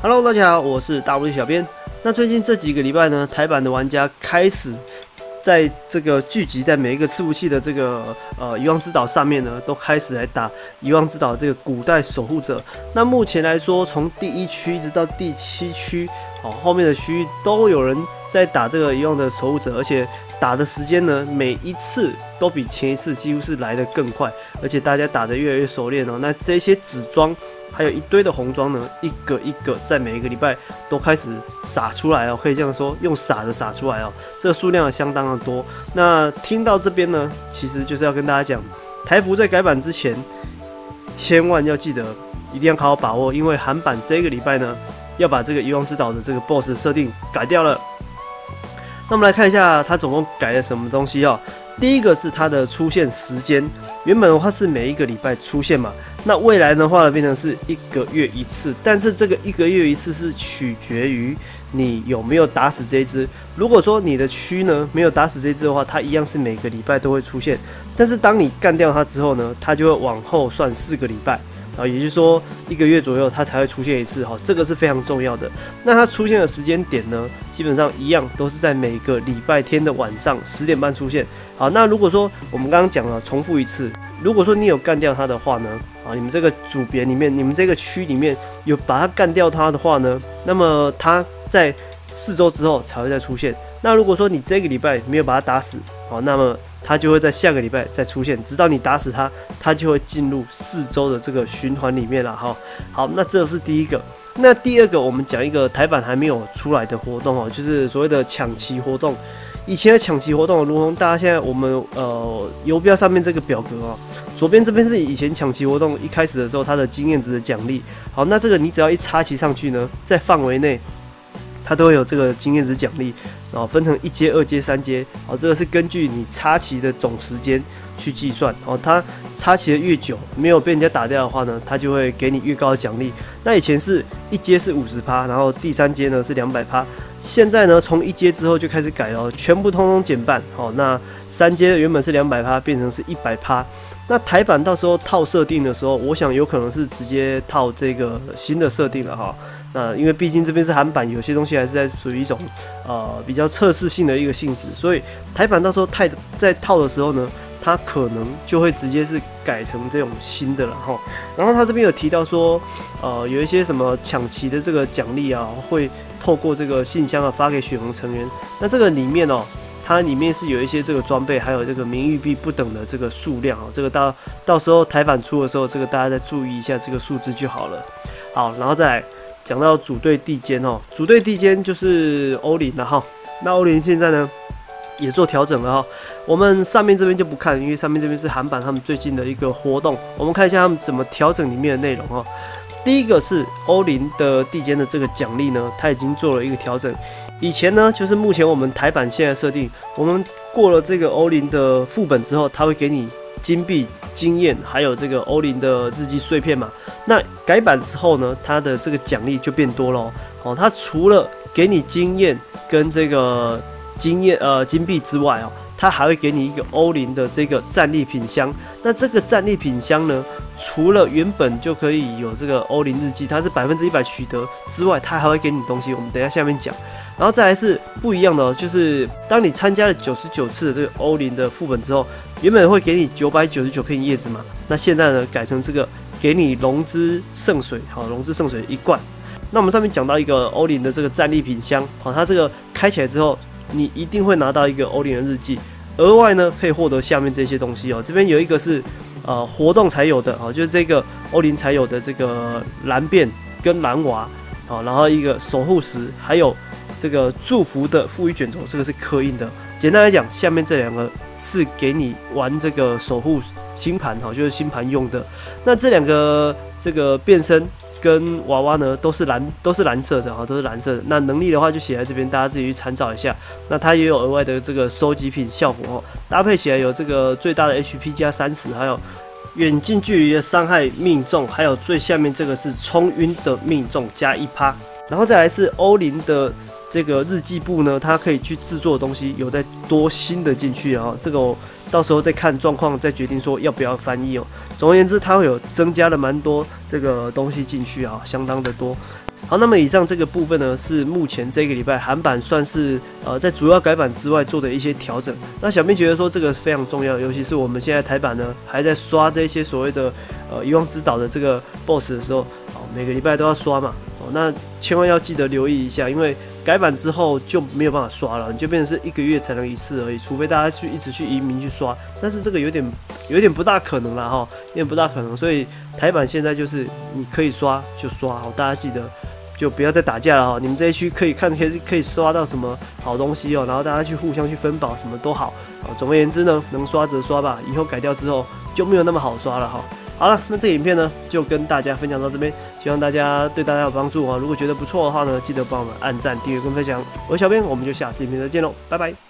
Hello，大家好，我是大陆小编。那最近这几个礼拜呢，台版的玩家开始在这个聚集在每一个伺服器的这个呃遗忘之岛上面呢，都开始来打遗忘之岛这个古代守护者。那目前来说，从第一区一直到第七区，哦，后面的区域都有人在打这个遗忘的守护者，而且打的时间呢，每一次都比前一次几乎是来的更快，而且大家打的越来越熟练哦。那这些纸装。还有一堆的红装呢，一个一个在每一个礼拜都开始撒出来哦，可以这样说，用撒的撒出来哦，这个数量相当的多。那听到这边呢，其实就是要跟大家讲，台服在改版之前，千万要记得，一定要好好把握，因为韩版这个礼拜呢，要把这个遗忘之岛的这个 BOSS 设定改掉了。那我们来看一下，它总共改了什么东西哦。第一个是它的出现时间，原本的话是每一个礼拜出现嘛，那未来的话呢变成是一个月一次，但是这个一个月一次是取决于你有没有打死这只。如果说你的区呢没有打死这只的话，它一样是每个礼拜都会出现，但是当你干掉它之后呢，它就会往后算四个礼拜。啊，也就是说一个月左右它才会出现一次哈，这个是非常重要的。那它出现的时间点呢，基本上一样都是在每个礼拜天的晚上十点半出现。好，那如果说我们刚刚讲了重复一次，如果说你有干掉它的话呢，啊，你们这个组别里面，你们这个区里面有把它干掉它的话呢，那么它在四周之后才会再出现。那如果说你这个礼拜没有把它打死，好，那么它就会在下个礼拜再出现，直到你打死它，它就会进入四周的这个循环里面了哈。好，那这是第一个。那第二个，我们讲一个台版还没有出来的活动哦，就是所谓的抢旗活动。以前的抢旗活动，如同大家现在我们呃游标上面这个表格啊，左边这边是以前抢旗活动一开始的时候它的经验值的奖励。好，那这个你只要一插旗上去呢，在范围内。它都会有这个经验值奖励，然后分成一阶、二阶、三阶，哦，这个是根据你插旗的总时间去计算，哦，它插旗的越久，没有被人家打掉的话呢，它就会给你越高的奖励。那以前是一阶是五十趴，然后第三阶呢是两百趴，现在呢从一阶之后就开始改了，全部通通减半，哦，那三阶原本是两百趴，变成是一百趴。那台版到时候套设定的时候，我想有可能是直接套这个新的设定了哈。那因为毕竟这边是韩版，有些东西还是在属于一种呃比较测试性的一个性质，所以台版到时候太在套的时候呢，它可能就会直接是改成这种新的了哈。然后他这边有提到说，呃，有一些什么抢旗的这个奖励啊，会透过这个信箱啊发给血红成员。那这个里面哦。它里面是有一些这个装备，还有这个名誉币不等的这个数量哦，这个到到时候台版出的时候，这个大家再注意一下这个数字就好了。好，然后再来讲到组队地间哦，组队地间就是欧林了哈。那欧林现在呢也做调整了哈。我们上面这边就不看，因为上面这边是韩版他们最近的一个活动，我们看一下他们怎么调整里面的内容哈。第一个是欧林的地间的这个奖励呢，它已经做了一个调整。以前呢，就是目前我们台版现在设定，我们过了这个欧林的副本之后，它会给你金币、经验，还有这个欧林的日记碎片嘛。那改版之后呢，它的这个奖励就变多了哦。它除了给你经验跟这个经验呃金币之外哦，它还会给你一个欧林的这个战利品箱。那这个战利品箱呢，除了原本就可以有这个欧林日记，它是百分之一百取得之外，它还会给你东西。我们等一下下面讲。然后再来是不一样的，就是当你参加了九十九次的这个欧林的副本之后，原本会给你九百九十九片叶子嘛，那现在呢改成这个给你龙之圣水，好，龙之圣水一罐。那我们上面讲到一个欧林的这个战利品箱，好，它这个开起来之后，你一定会拿到一个欧林的日记，额外呢可以获得下面这些东西哦。这边有一个是呃活动才有的，哦，就是这个欧林才有的这个蓝变跟蓝娃，好，然后一个守护石，还有。这个祝福的富裕卷轴，这个是刻印的。简单来讲，下面这两个是给你玩这个守护星盘哈，就是星盘用的。那这两个这个变身跟娃娃呢，都是蓝，都是蓝色的哈，都是蓝色的。那能力的话，就写在这边，大家自己去参照一下。那它也有额外的这个收集品效果哦，搭配起来有这个最大的 HP 加三十，还有远近距离的伤害命中，还有最下面这个是冲晕的命中加一趴。然后再来是欧林的。这个日记簿呢，它可以去制作的东西有再多新的进去啊，这个到时候再看状况再决定说要不要翻译哦。总而言之，它会有增加了蛮多这个东西进去啊，相当的多。好，那么以上这个部分呢，是目前这个礼拜韩版算是呃在主要改版之外做的一些调整。那小编觉得说这个非常重要，尤其是我们现在台版呢还在刷这些所谓的呃遗忘之岛的这个 BOSS 的时候，哦，每个礼拜都要刷嘛，那千万要记得留意一下，因为改版之后就没有办法刷了，你就变成是一个月才能一次而已，除非大家去一直去移民去刷，但是这个有点有点不大可能了哈，有点不大可能，所以台版现在就是你可以刷就刷，好，大家记得。就不要再打架了哈！你们这一区可以看，可以可以刷到什么好东西哦，然后大家去互相去分宝，什么都好。好，总而言之呢，能刷则刷吧，以后改掉之后就没有那么好刷了哈。好了，那这影片呢就跟大家分享到这边，希望大家对大家有帮助啊！如果觉得不错的话呢，记得帮我们按赞、订阅跟分享。我是小编，我们就下次影片再见喽，拜拜。